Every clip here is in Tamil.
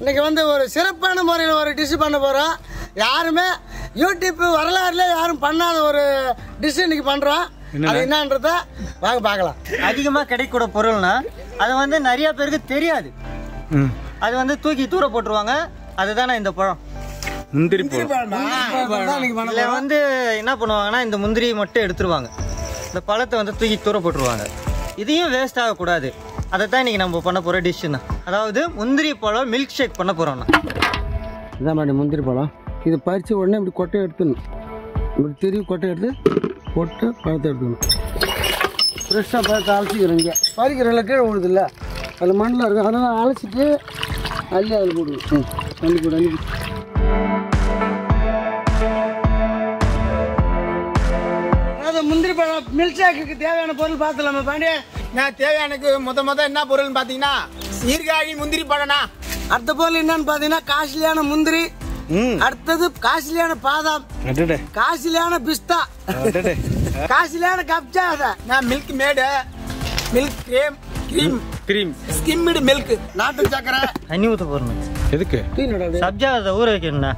இன்னைக்கு வந்து ஒரு சிறப்பான முறையில் ஒரு டிஷ் பண்ண போகிறோம் யாருமே யூடியூப் வரலாறுல யாரும் பண்ணாத ஒரு டிஷ் இன்னைக்கு பண்ணுறோம் அது என்னன்றத வாங்க பார்க்கலாம். அதிகமாக கிடைக்கூட பொருள்னா அது வந்து நிறைய பேருக்கு தெரியாது. ம். அது வந்து தூக்கி தூர போட்டுருவாங்க. அதுதானே இந்த பழம். முந்திரி பழம். இதில் வந்து என்ன பண்ணுவாங்கன்னா இந்த முந்திரி மட்டும் எடுத்துருவாங்க. இந்த பழத்தை வந்து தூக்கி தூர போட்டுருவாங்க. இதையும் வேஸ்ட் ஆகக்கூடாது. அதை தான் நம்ம பண்ண போகிற டிஷ்ஷுண்ணா அதாவது முந்திரி பழம் மில்க் ஷேக் பண்ண போகிறோம்ண்ணா இதான் மாதிரி முந்திரி பழம். இது பறித்து உடனே இப்படி கொட்டை எடுத்துடணும். இப்படி திருவி கொட்டை எடுத்து கொட்டை பழத்தை எடுத்துக்கணும் ஃப்ரெஷ்ஷாக பழத்தை அலசிக்கிறோம் இங்கே. பறிக்கிறதுல கீழே விழுதில்ல அதில் மண்ணில் இருக்கும். அதெல்லாம் அலசிட்டு அள்ளி அதில் போடுவோம். ம் அள்ளி போடு அள்ளி முந்திரி பழம் மில்க் ஷேக்குக்கு தேவையான பொருள் பார்த்துலாமா பாண்டிய நான் தேவையானுக்கு முத முத என்ன பொருள்னு பார்த்தீங்கன்னா சீர்காழி முந்திரி பழம்னா அடுத்த பொருள் என்னன்னு பார்த்தீங்கன்னா காஸ்ட்லியான முந்திரி. ம். அடுத்தது காஸ்ட்லியான பாதாம். காஸ்ட்லியான பிஸ்தா. காஸ்ட்லியான கப்ஜா நான் Milkmaid milk cream cream cream skimmed milk நாட்டு சக்கரை. தண்ணி ஊற்ற போகிறோம் எதுக்கு? சப்ஜா அதை ஊற வைக்கணுண்ணா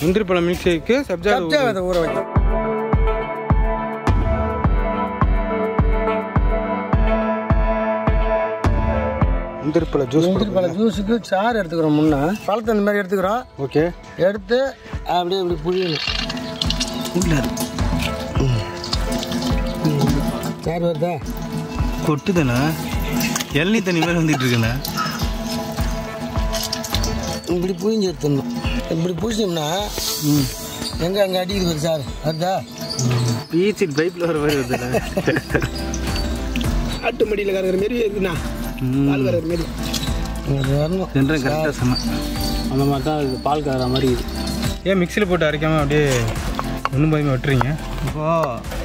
முந்திரி பழம் மில்க் ஷேக்கு சப்ஜா ஊற. வைக்கும் முந்திரி ஜூஸ் முந்திரி பழ ஜூஸுக்கு சாறு எடுத்துக்கிறோம் முன்ன. பழத்தை இந்த மாதிரி எடுத்துக்கிறோம். ஓகே. எடுத்து அப்படியே இப்படி புழியணும். இல்லை சாறு வருதா? கொட்டுதானே இளநீ தண்ணி மாதிரி வந்துட்டு இருக்குண்ணே. இப்படி புழிஞ்சு எடுத்துடணும். இப்படி புழிச்சோம்னா எங்க அங்கே அடிக்குது பாரு சார் வருதா? பீச்சிட் பைப்பில் வர மாதிரி வருதுண்ணே. ஆட்டு மடியில் கறக்கிற மாரி இருக்குண்ணா. பால் மாரி வரணும் கரெக்டாக அந்த மாதிரி தான் இது பால் கறக்கிற மாதிரி இது. ஏன் மிக்சியில் போட்டு அரைக்காமல் அப்படியே ஒன்றும் பயமாக விட்டுறீங்க? இப்போது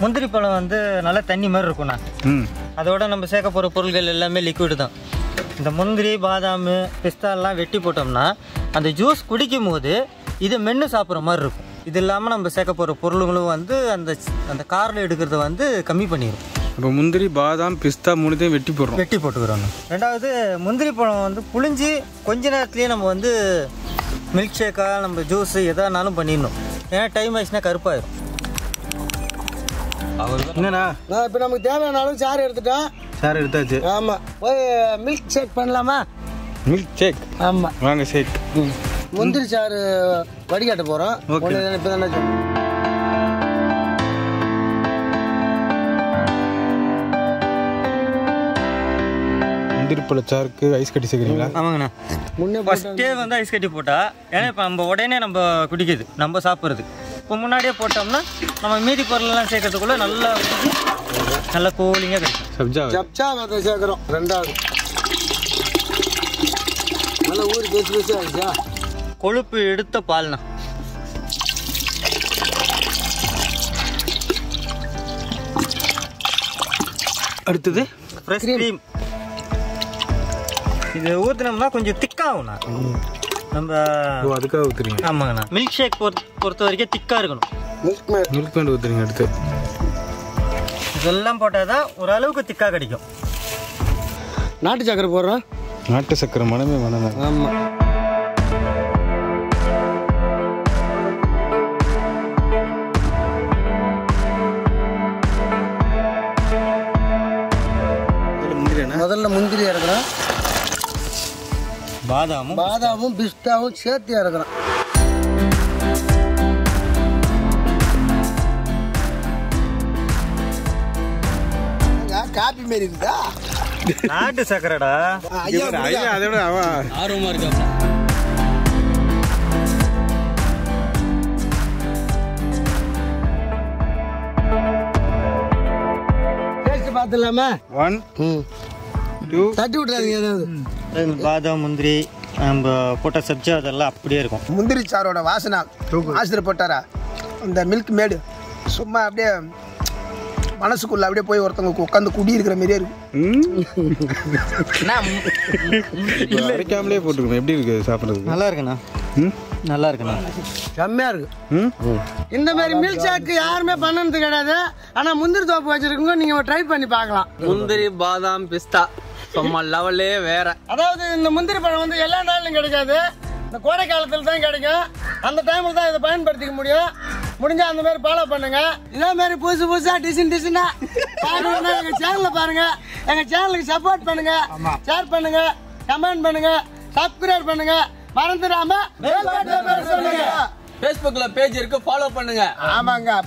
முந்திரி பழம் வந்து நல்லா தண்ணி மாதிரி இருக்கும்ண்ணா ம். அதோட நம்ம சேர்க்க போகிற பொருள்கள் எல்லாமே லிக்விடு தான். இந்த முந்திரி பாதாம் பிஸ்தாலாம் வெட்டி போட்டோம்னா அந்த ஜூஸ் குடிக்கும் போது இது மென்று சாப்பிட்ற மாதிரி இருக்கும். இது இல்லாமல் நம்ம சேர்க்க போகிற பொருளுங்களும் வந்து அந்த அந்த காரில் எடுக்கிறத வந்து கம்மி பண்ணிடும் இப்போ முந்திரி பாதாம் பிஸ்தா மூணுத்தையும் வெட்டி போடுறோம். வெட்டி போட்டுக்கிறோம் ரெண்டாவது முந்திரி பழம் வந்து புழிஞ்சு கொஞ்ச நேரத்துலேயே நம்ம வந்து மில்க் ஷேக்காக நம்ம ஜூஸ் எதானாலும் பண்ணிடணும். ஏன்னா டைம் ஆயிடுச்சுன்னா கருப்பாயிரும். என்னண்ணா? நான் இப்போ நமக்கு தேவையான அளவு சாறு எடுத்துட்டோம் சார் எடுத்தாச்சு. ஆமாம் போய் மில்க் ஷேக் பண்ணலாமா? மில்க் ஷேக் ஆமாம் வாங்க ஷேக் முந்திரி சாறு வடிகட்ட போகிறோம். ஒன்று இப்போ தானே பழச்சாருக்கு ஐஸ் கட்டி சேர்க்குறீங்களா? ஆமாங்கண்ணா. முன்னே ஃபஸ்ட்டே வந்து ஐஸ் கட்டி போட்டா ஏன்னா இப்போ நம்ம உடனே நம்ம குடிக்குது நம்ம சாப்பிட்றது. இப்போ முன்னாடியே போட்டோம்னா நம்ம மீதி பொருளெல்லாம் சேர்க்கறதுக்குள்ள நல்லா நல்லா கூலிங்காக கிடைக்கும். சப்ஜா சப்சா விதை சேர்க்குறோம் ரெண்டாவது. நல்லா ஊறி பேசி பேசி ஆயிடுச்சா? கொழுப்பு எடுத்த பால்ண்ணா. அடுத்தது? ஃப்ரெஷ் க்ரீம் இது ஊற்றினோம்னா கொஞ்சம் திக்காகும்ண்ணா நம்ம அதுக்காக ஊற்றுறீங்க ஆமாங்கண்ணா. மில்க் ஷேக் பொறுத்த பொறுத்த வரைக்கும் திக்காக இருக்கணும். மில்க் மேட் மில்க் பேண்ட் ஊற்றுறீங்க அடுத்து. இதெல்லாம் போட்டால் தான் ஓரளவுக்கு திக்காக கிடைக்கும். நாட்டு சக்கரை போடுறோம். நாட்டு சக்கரை மனமே மனமே. ஆமாம் முதல்ல முந்திரி இறக்குறோம் பாதாமும் பாதாமும் பிஸ்தாவும் சேர்த்து இறக்குறோம் காப்பி மாரி இருக்குதா? நாட்டு சக்கரைடா. ஐயா ஐயா. அதை விட அவன் ஆர்வமாக இருக்கா? டேஸ்ட் பார்த்துலாமா ஒன் ம். டூ தட்டி விட்றாதீங்க ஏதாவது. பாதாம் முந்திரி நம்ம போட்ட சப்ஜி அதெல்லாம் அப்படியே இருக்கும். முந்திரி சாரோட வாசனை ஆசிரியர் போட்டாரா? அந்த மில்க் மேடு சும்மா அப்படியே மனசுக்குள்ள அப்படியே போய் ஒருத்தவங்க உட்காந்து குடி இருக்கிற மாதிரியே இருக்கு. இல்லை. அரைக்காமலே போட்டுருக்கோம் எப்படி இருக்குது சாப்பிட்றதுக்கு? நல்லா இருக்குண்ணா. ம்? நல்லா இருக்குண்ணா. செம்மையா இருக்கு. ம்? இந்த மாதிரி மில்க் ஷேக் யாருமே பண்ணது கிடையாது. ஆனா முந்திரி தோப்பு வச்சிருக்கவங்க நீங்க ட்ரை பண்ணி பார்க்கலாம். முந்திரி பாதாம் பிஸ்தா. சும்மா லெவலே வேற. அதாவது இந்த முந்திரி பழம் வந்து எல்லா நாளிலும் கிடைக்காது. இந்த கோடை காலத்தில் தான் கிடைக்கும். அந்த டைமில் தான் இதை பயன்படுத்திக்க முடியும். முடிஞ்சா அந்த மாதிரி ஃபாலோ பண்ணுங்க. இதே மாதிரி புதுசு புதுசா டிசைன் டிசைனா பார்க்கணும்னா எங்க சேனல்ல பாருங்க. எங்க சேனலுக்கு சப்போர்ட் பண்ணுங்க. ஷேர் பண்ணுங்க. கமெண்ட் பண்ணுங்க. சப்ஸ்கிரைப் பண்ணுங்க. மறந்துடாம ஃபேஸ்புக்ல பேஜ் இருக்கு. ஃபாலோ பண்ணுங்க. ஆமாங்க.